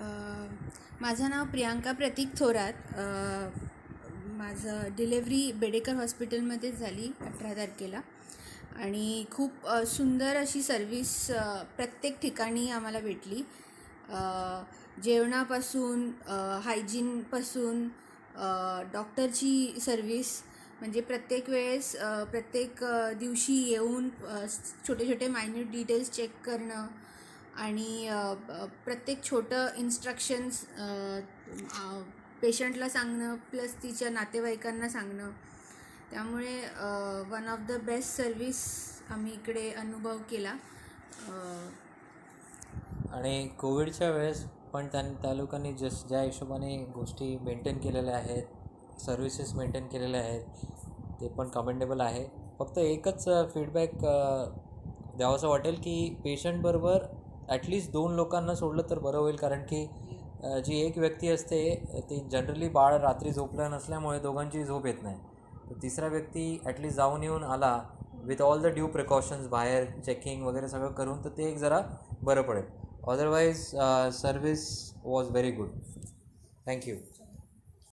माझं नाव प्रियांका प्रतीक थोरात. माझं डिलेवरी बेडेकर हॉस्पिटलमध्येच झाली अठरा तारखेला. आणि खूप सुंदर अशी सर्विस प्रत्येक ठिकाणी आम्हाला भेटली. जेवणापासून हायजीनपासून डॉक्टरची सर्विस म्हणजे प्रत्येक वेळेस प्रत्येक दिवशी येऊन छोटे छोटे मायन्यूट डिटेल्स चेक करणं आणि प्रत्येक छोटं इन्स्ट्रक्शन्स पेशंटला सांगणं प्लस तिच्या नातेवाईकांना सांगणं. त्यामुळे one of the best service आम्ही इकडे अनुभव केला. आणि कोविडच्या वेळेस पण त्या त्या लोकांनी जस ज्या हिशोबाने गोष्टी मेंटेन केलेल्या आहेत सर्व्हिसेस मेंटेन केलेल्या आहेत ते पण कमेंडेबल आहे. फक्त एकच फीडबॅक द्यावंसं वाटेल की पेशंटबरोबर ॲटलिस्ट दोन लोकांना सोडलं तर बरं होईल कारण की जी एक व्यक्ती असते ती जनरली बाळ रात्री झोपलं नसल्यामुळे दोघांची झोप येत नाही. तर तिसरा व्यक्ती ॲटलिस्ट जाऊन येऊन आला with all the due precautions बाहेर चेकिंग वगैरे सगळं करून तर ते एक जरा बरं पडेल. Otherwise service was very good thank you